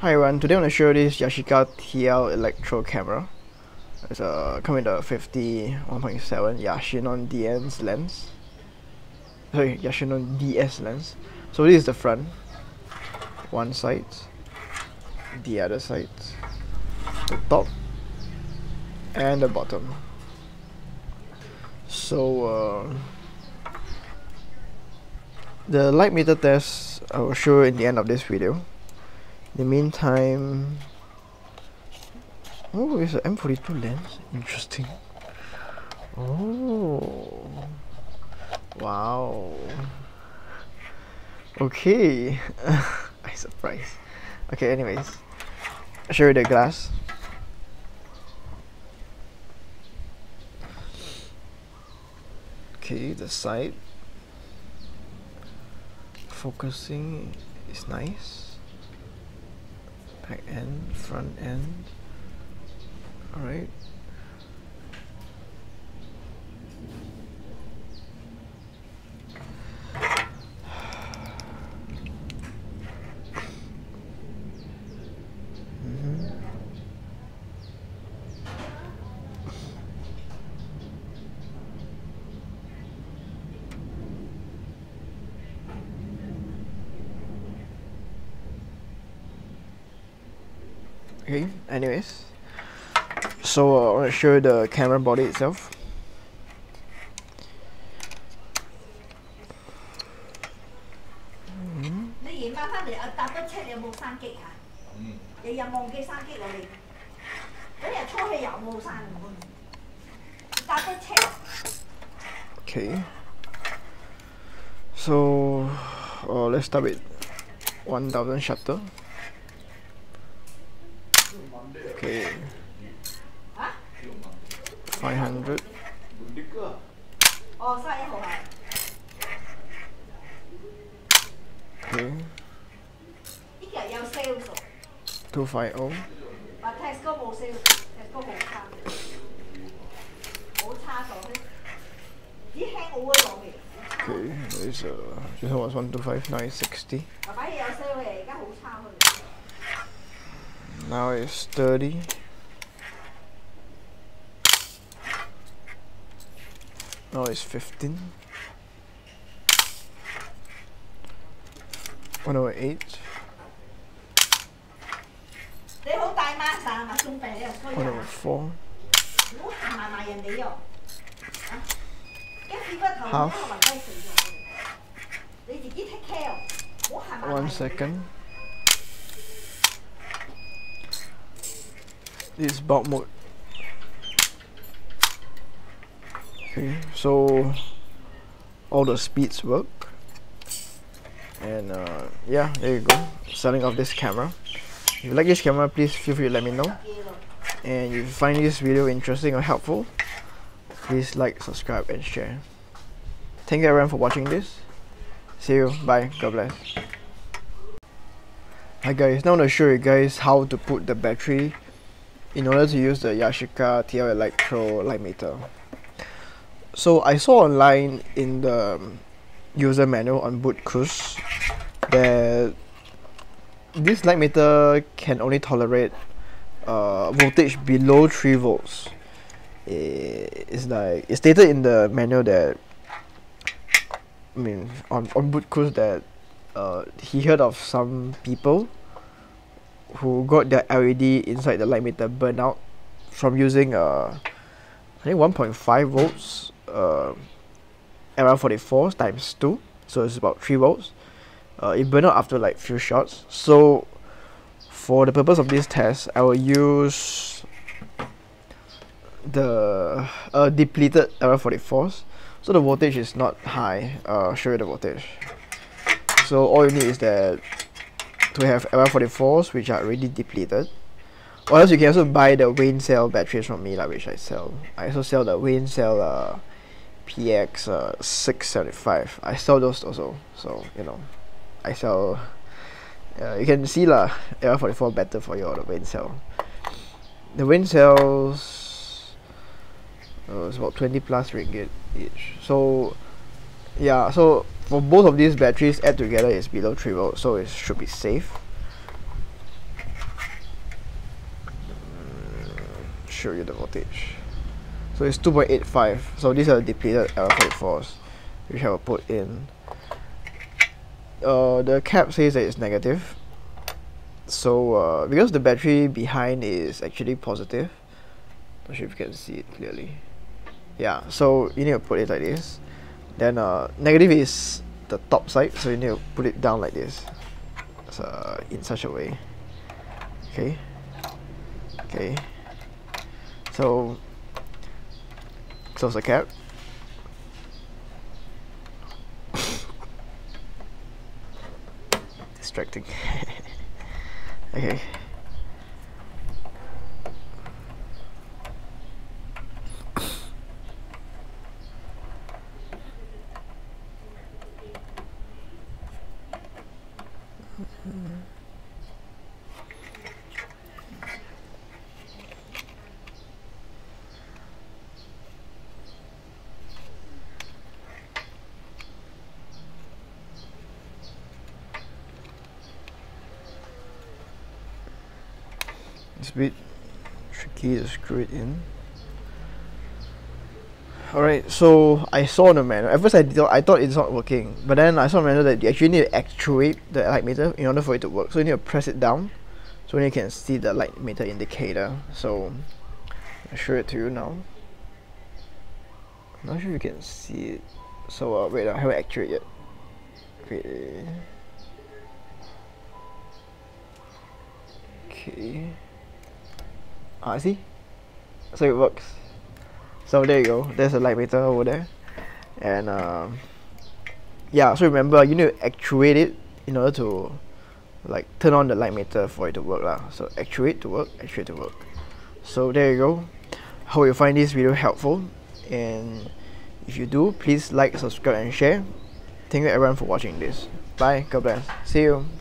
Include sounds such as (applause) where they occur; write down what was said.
Hi everyone, today I'm going to show this Yashica TL Electro camera. It's a come with a 50 1.7 Yashinon DN's lens. Sorry, Yashinon DS lens. So this is the front, one side, the other side, the top, and the bottom. So uh, the light meter test I will show in the end of this video the meantime oh it's an M42 lens? Interesting. Oh wow. Okay (laughs) I surprised okay anyways show you the glass. Okay the side. Focusing is nice back end, front end. Alright. Okay anyways so uh, I want to show the camera body itself Okay. So, uh, let's start with 1000 shutter. Okay. 500. Okay. 250. Okay, there's uh, just was 125, now it's 60. Now it's 30. Now it's 15. 108. 104. Half. One second. This bulb mode. Okay, so all the speeds work. And uh, yeah, there you go. Selling off this camera. If you like this camera, please feel free to let me know. And if you find this video interesting or helpful, please like, subscribe and share. Thank you everyone for watching this. See you. Bye. God bless. Hi guys, now I'm going to show you guys how to put the battery in order to use the Yashica TL Electro light meter. So I saw online in the user manual on Butkus that this light meter can only tolerate uh, voltage below 3 volts. It's like it's stated in the manual that I mean on on Butkus that uh, he heard of some people who got their LED inside the light meter burn out from using uh, I think 1.5 volts uh, LR44 times 2 so it's about 3 volts. Uh, it burned out after like few shots. So for the purpose of this test I will use the uh, depleted LR44s so the voltage is not high. Uh, I'll show you the voltage. So all you need is that to have LR44s which are already depleted. Or else you can also buy the Wein cell batteries from me like which I sell. I also sell the Wein cell uh, PX uh, 675 I sell those also so you know I sell uh, you can see lah LR44 better for your the Wein cell the Wein cells uh, it's about 20 plus ringgit each. So yeah so for both of these batteries add together is below 3 volts so it should be safe. Mm, show you the voltage. So it's 2.85 so these are depleted LR44s which I will put in. Uh, the cap says that it's negative. So uh, because the battery behind is actually positive not sure if you can see it clearly. Yeah so you need to put it like this. Then uh, negative is the top side, so you need to put it down like this. So in such a way. Okay. Okay. So close the cap. (laughs) Distracting. (laughs) okay. It's a bit tricky to screw it in. Alright, so I saw the manual. At first I thought I thought it's not working, but then I saw the manual that you actually need to actuate the light meter in order for it to work. So you need to press it down, so then you can see the light meter indicator. So I'll show it to you now. I'm not sure if you can see it. So uh, wait, I haven't actuated yet. Okay. Ah, see? So it works. So there you go. There's a light meter over there. And um, yeah, so remember you need to actuate it in order to like turn on the light meter for it to work lah. So actuate to work, actuate to work. So there you go. Hope you find this video helpful. And if you do, please like, subscribe and share. Thank you everyone for watching this. Bye. God bless. See you.